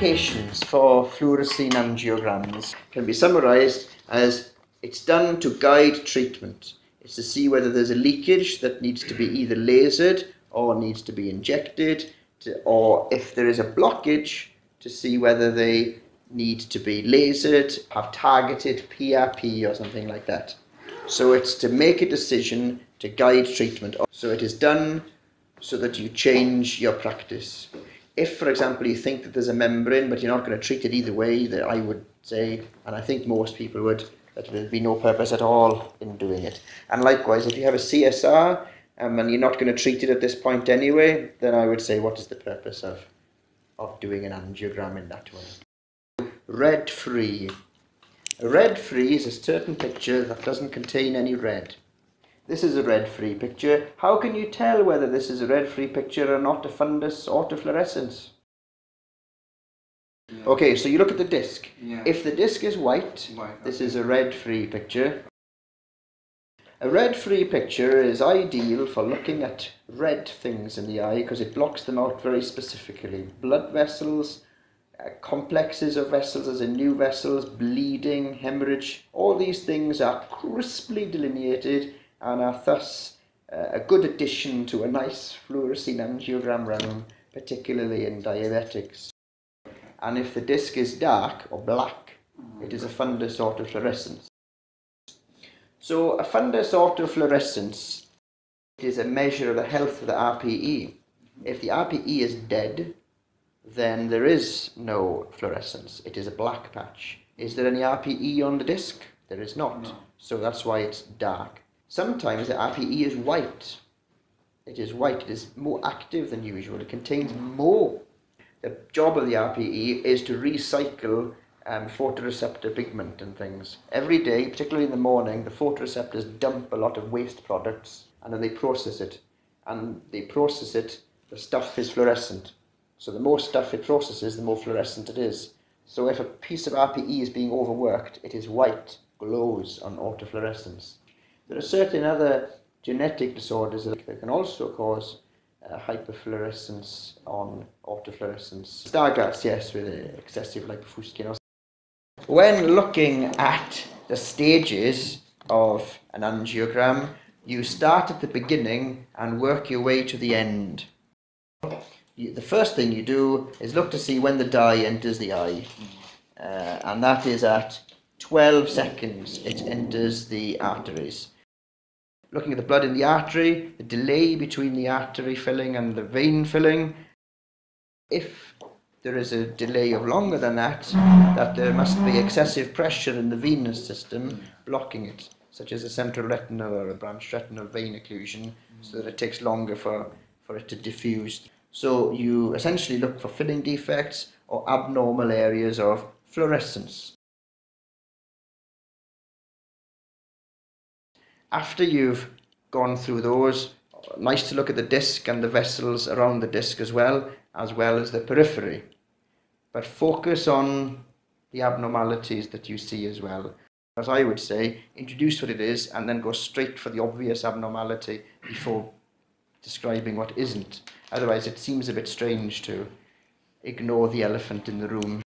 Indications for fluorescein angiograms can be summarized as it's done to guide treatment. It's to see whether there's a leakage that needs to be either lasered or needs to be injected, to, or if there is a blockage, to see whether they need to be lasered, have targeted PRP or something like that. So it's to make a decision to guide treatment. So it is done so that you change your practice. If, for example, you think that there's a membrane, but you're not going to treat it either way, that I would say, and I think most people would, that there'd be no purpose at all in doing it. And likewise, if you have a CSR um, and you're not going to treat it at this point anyway, then I would say, what is the purpose of, of doing an angiogram in that way? Red free. A red free is a certain picture that doesn't contain any red. This is a red-free picture. How can you tell whether this is a red-free picture or not a fundus autofluorescence? Yeah. Okay, so you look at the disc. Yeah. If the disc is white, white this is a red-free picture. A red-free picture is ideal for looking at red things in the eye because it blocks them out very specifically. Blood vessels, uh, complexes of vessels as in new vessels, bleeding, hemorrhage, all these things are crisply delineated and are thus uh, a good addition to a nice fluorescein angiogram run, particularly in diabetics. And if the disc is dark or black, it is a fundus autofluorescence. So a fundus autofluorescence is a measure of the health of the RPE. If the RPE is dead, then there is no fluorescence. It is a black patch. Is there any RPE on the disc? There is not. No. So that's why it's dark. Sometimes the RPE is white. It is white. It is more active than usual. It contains more. The job of the RPE is to recycle um, photoreceptor pigment and things. Every day, particularly in the morning, the photoreceptors dump a lot of waste products and then they process it. And they process it, the stuff is fluorescent. So the more stuff it processes, the more fluorescent it is. So if a piece of RPE is being overworked, it is white, glows on autofluorescence. There are certain other genetic disorders that can also cause uh, hyperfluorescence on autofluorescence. Stargardt's, yes, with excessive lipofuscin. When looking at the stages of an angiogram, you start at the beginning and work your way to the end. You, the first thing you do is look to see when the dye enters the eye, uh, and that is at 12 seconds it enters the arteries looking at the blood in the artery, the delay between the artery filling and the vein filling. If there is a delay of longer than that, that there must be excessive pressure in the venous system blocking it, such as a central retinal or a branched retinal vein occlusion, so that it takes longer for, for it to diffuse. So you essentially look for filling defects or abnormal areas of fluorescence. After you've gone through those, nice to look at the disc and the vessels around the disc as well, as well as the periphery. But focus on the abnormalities that you see as well. As I would say, introduce what it is and then go straight for the obvious abnormality before describing what isn't. Otherwise, it seems a bit strange to ignore the elephant in the room.